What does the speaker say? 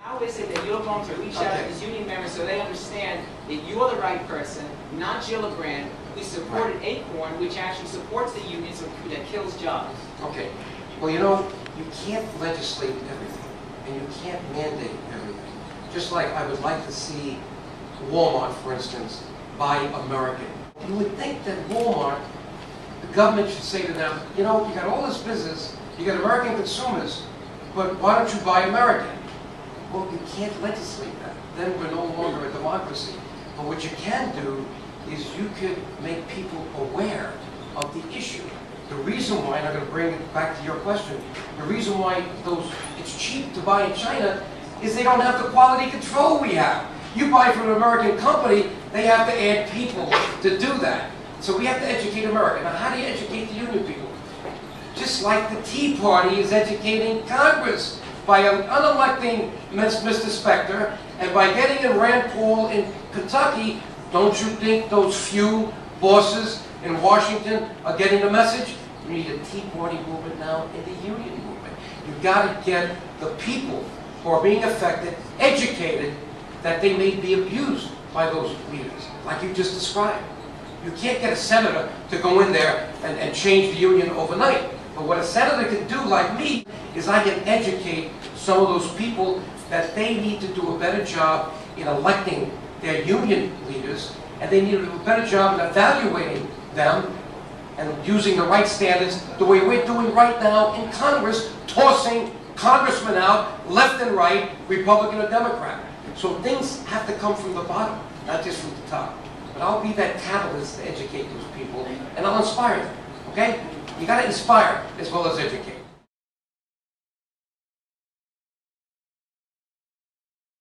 How is it that you're going to reach out to these union members so they understand that you're the right person, not Gillibrand, who supported Acorn, which actually supports the unions that kills jobs? Okay, well, you know, you can't legislate everything, and you can't mandate everything. Just like I would like to see Walmart, for instance, buy American. You would think that Walmart, the government should say to them, you know, you got all this business, you got American consumers, but why don't you buy American? Well, you can't legislate that. Then we're no longer a democracy. But what you can do is you could make people aware of the issue. The reason why, and I'm going to bring it back to your question, the reason why those it's cheap to buy in China is they don't have the quality control we have. You buy from an American company, they have to add people to do that. So we have to educate America. Now, how do you educate the union people? just like the Tea Party is educating Congress by unelecting Mr. Specter and by getting in Rand Paul in Kentucky. Don't you think those few bosses in Washington are getting the message? You need a Tea Party movement now in the union movement. You've got to get the people who are being affected educated that they may be abused by those leaders, like you just described. You can't get a senator to go in there and, and change the union overnight. But what a senator can do, like me, is I can educate some of those people that they need to do a better job in electing their union leaders, and they need to do a better job in evaluating them and using the right standards the way we're doing right now in Congress, tossing congressmen out left and right, Republican or Democrat. So things have to come from the bottom, not just from the top. But I'll be that catalyst to educate those people, and I'll inspire them, okay? You gotta inspire as well as educate.